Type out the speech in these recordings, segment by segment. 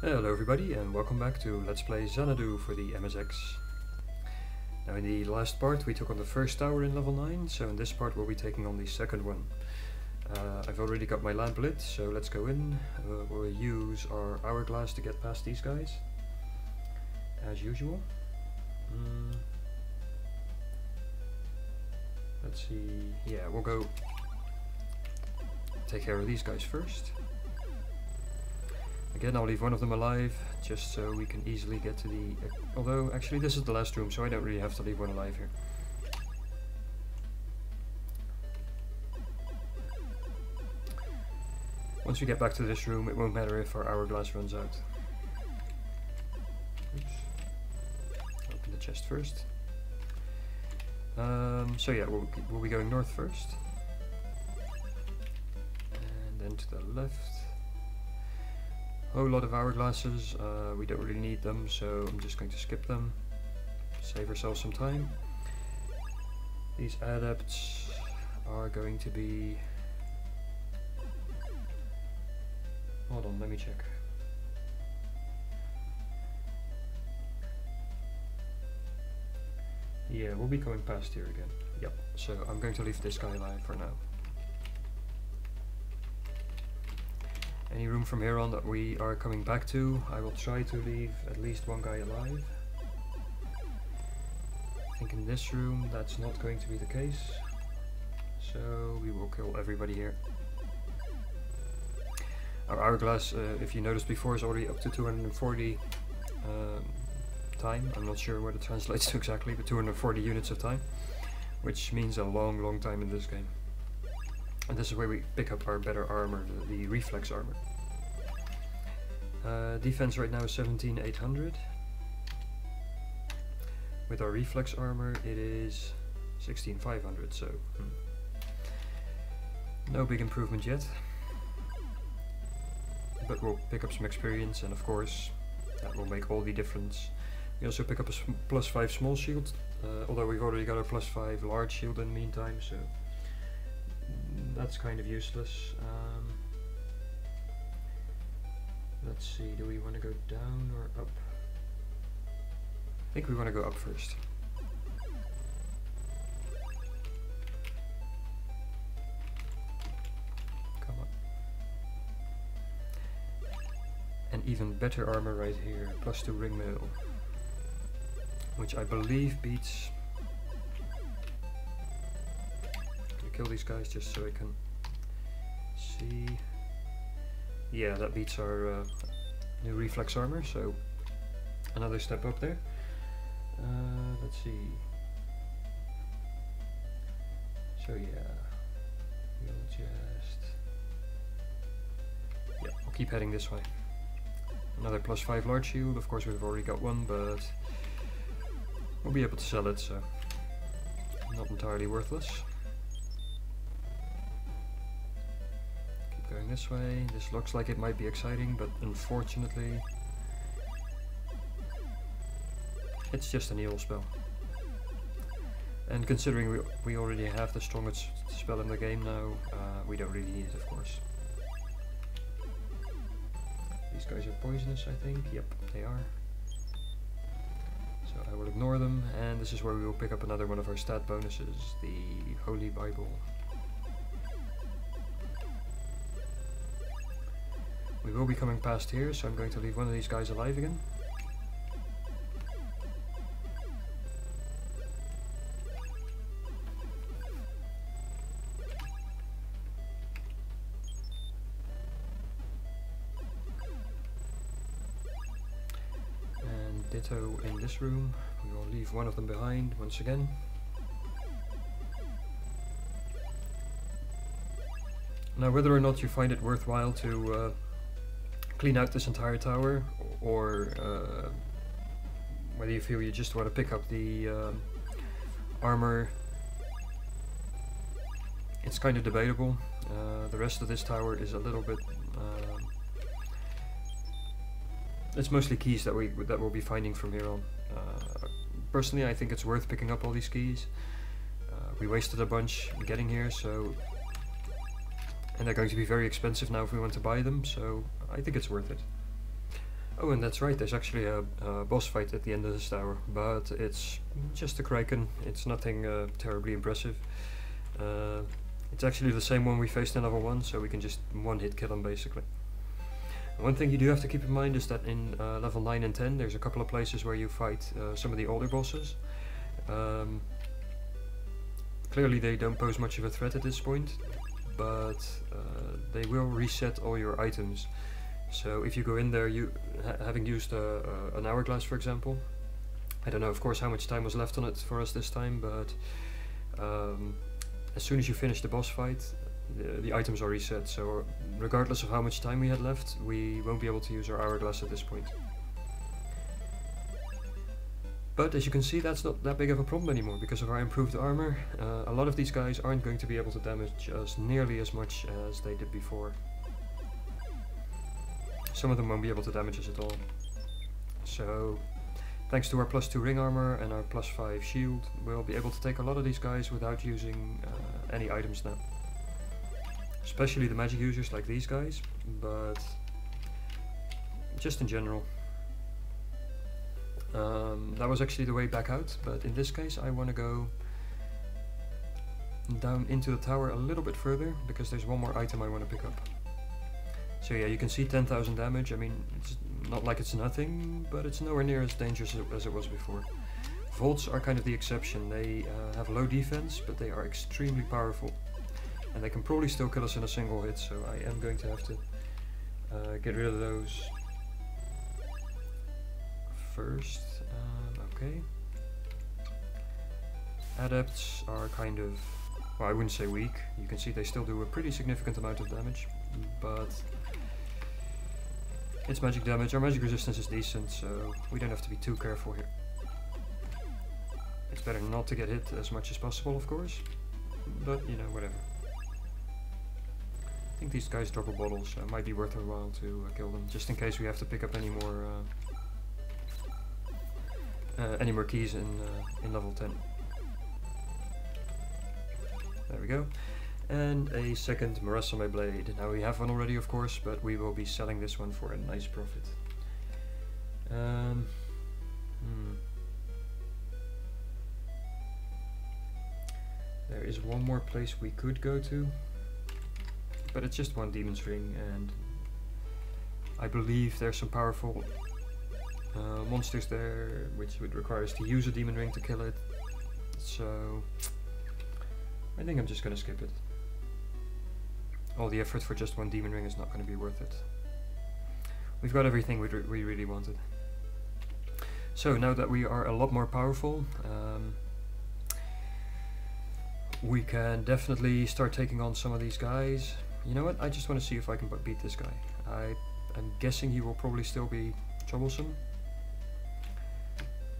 Hello everybody and welcome back to Let's Play Xanadu for the MSX. Now in the last part we took on the first tower in level 9, so in this part we'll be taking on the second one. Uh, I've already got my lamp lit, so let's go in. Uh, we'll use our hourglass to get past these guys, as usual. Mm. Let's see, yeah we'll go take care of these guys first. Again, I'll leave one of them alive, just so we can easily get to the... Although, actually this is the last room, so I don't really have to leave one alive here. Once we get back to this room, it won't matter if our hourglass runs out. Oops. Open the chest first. Um, so yeah, we'll, we'll be going north first. And then to the left whole lot of hourglasses, uh, we don't really need them, so I'm just going to skip them, save ourselves some time. These adepts are going to be... Hold on, let me check. Yeah, we'll be coming past here again. Yep, so I'm going to leave this guy alive for now. Any room from here on that we are coming back to, I will try to leave at least one guy alive. I think in this room that's not going to be the case. So we will kill everybody here. Our hourglass, uh, if you noticed before, is already up to 240 um, time. I'm not sure what it translates to exactly, but 240 units of time. Which means a long, long time in this game. And this is where we pick up our better armor, the, the reflex armor. Uh, defense right now is 17,800. With our reflex armor it is 16,500, so hmm. no big improvement yet. But we'll pick up some experience and of course that will make all the difference. We also pick up a plus 5 small shield, uh, although we've already got a plus 5 large shield in the meantime, so that's kind of useless. Um, let's see, do we want to go down or up? I think we want to go up first. Come on. And even better armor right here, plus 2 ring mail. Which I believe beats kill these guys just so I can see. Yeah, that beats our uh, new reflex armor, so another step up there. Uh, let's see. So yeah, we'll just... Yeah, we'll keep heading this way. Another plus 5 large shield, of course we've already got one, but we'll be able to sell it, so not entirely worthless. Going this way. This looks like it might be exciting, but unfortunately... It's just an evil spell. And considering we, we already have the strongest spell in the game now, uh, we don't really need it, of course. These guys are poisonous, I think. Yep, they are. So I will ignore them, and this is where we will pick up another one of our stat bonuses, the Holy Bible. Will be coming past here, so I'm going to leave one of these guys alive again. And ditto in this room. We will leave one of them behind once again. Now whether or not you find it worthwhile to uh, clean out this entire tower, or uh, whether you feel you just want to pick up the um, armor. It's kind of debatable. Uh, the rest of this tower is a little bit. Um, it's mostly keys that we that we'll be finding from here on. Uh, personally, I think it's worth picking up all these keys. Uh, we wasted a bunch getting here, so and they're going to be very expensive now if we want to buy them. So I think it's worth it. Oh, and that's right, there's actually a, a boss fight at the end of this tower, but it's just a Kraken, it's nothing uh, terribly impressive. Uh, it's actually the same one we faced in level 1, so we can just one-hit kill him basically. One thing you do have to keep in mind is that in uh, level 9 and 10 there's a couple of places where you fight uh, some of the older bosses. Um, clearly they don't pose much of a threat at this point, but uh, they will reset all your items. So if you go in there, you ha having used an hourglass for example, I don't know of course how much time was left on it for us this time, but um, as soon as you finish the boss fight, the, the, items are reset, so regardless of how much time we had left, we won't be able to use our hourglass at this point. But as you can see, that's not that big of a problem anymore because of our improved armor. Uh, a lot of these guys aren't going to be able to damage us nearly as much as they did before. Some of them won't be able to damage us at all. So, thanks to our plus 2 ring armor and our plus 5 shield, we'll be able to take a lot of these guys without using uh, any items now. Especially the magic users like these guys, but just in general. Um, that was actually the way back out, but in this case I want to go down into the tower a little bit further, because there's one more item I want to pick up. So yeah, you can see 10,000 damage, I mean, it's not like it's nothing, but it's nowhere near as dangerous as it was before. Volts are kind of the exception, they uh, have low defense, but they are extremely powerful. And they can probably still kill us in a single hit, so I am going to have to uh, get rid of those first. Um, okay. Adepts are kind of, well I wouldn't say weak, you can see they still do a pretty significant amount of damage, but it's magic damage, our magic resistance is decent, so we don't have to be too careful here. It's better not to get hit as much as possible of course, but you know, whatever. I think these guys drop a bottle, so it might be worth a while to uh, kill them, just in case we have to pick up any more uh, uh, any more keys in, uh, in level 10. There we go. And a second Murasame blade. Now we have one already of course, but we will be selling this one for a nice profit. Um, hmm. There is one more place we could go to, but it's just one demon's ring and I believe there's some powerful uh, monsters there, which would require us to use a demon ring to kill it. So I think I'm just gonna skip it. All the effort for just one demon ring is not gonna be worth it. We've got everything we, we really wanted. So now that we are a lot more powerful, um, we can definitely start taking on some of these guys. You know what, I just want to see if I can beat this guy. I am guessing he will probably still be troublesome,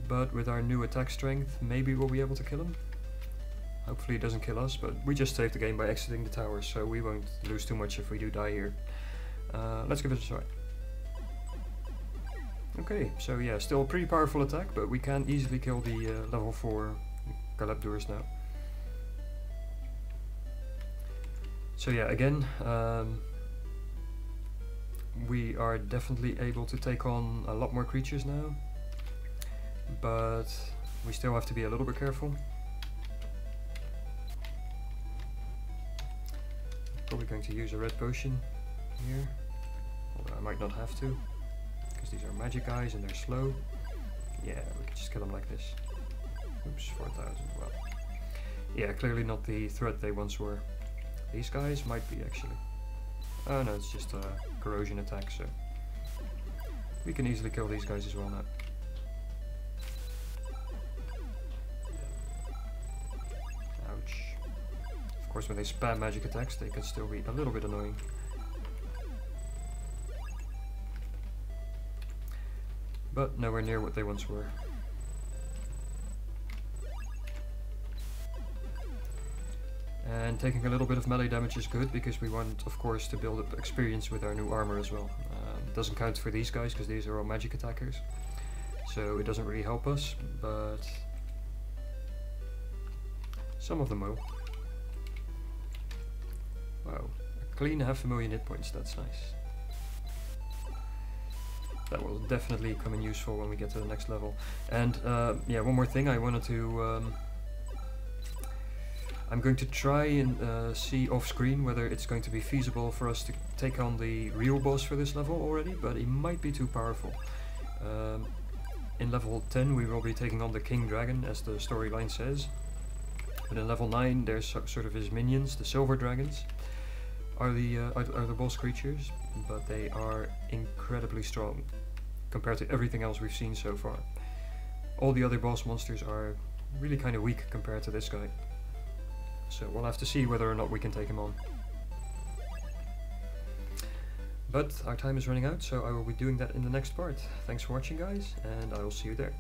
but with our new attack strength, maybe we'll be able to kill him. Hopefully it doesn't kill us, but we just saved the game by exiting the tower, so we won't lose too much if we do die here. Uh, let's give it a try. Okay, so yeah, still a pretty powerful attack, but we can easily kill the uh, level 4 Galebdurs now. So yeah, again, um, we are definitely able to take on a lot more creatures now but we still have to be a little bit careful. Probably going to use a red potion here, although I might not have to, because these are magic guys and they're slow. Yeah, we can just kill them like this. Oops, 4000, well. Yeah, clearly not the threat they once were. These guys might be actually. Oh no, it's just a corrosion attack, so we can easily kill these guys as well now. Course when they spam magic attacks they can still be a little bit annoying. But nowhere near what they once were. And taking a little bit of melee damage is good because we want of course to build up experience with our new armor as well. Um, doesn't count for these guys because these are all magic attackers. So it doesn't really help us, but some of them will. Wow. A clean half a million hit points, that's nice. that will definitely come in useful when we get to the next level. And uh, yeah, one more thing I wanted to... Um, I'm going to try and uh, see off screen whether it's going to be feasible for us to take on the real boss for this level already, but he might be too powerful. Um, in level 10 we will be taking on the King Dragon as the storyline says. But in level 9 there's so, sort of his minions, the Silver Dragons are the, uh, are, are the boss creatures, but they are incredibly strong compared to everything else we've seen so far. All the other boss monsters are really kind of weak compared to this guy. So we'll have to see whether or not we can take him on. But our time is running out, so I will be doing that in the next part. Thanks for watching guys, and I will see you there.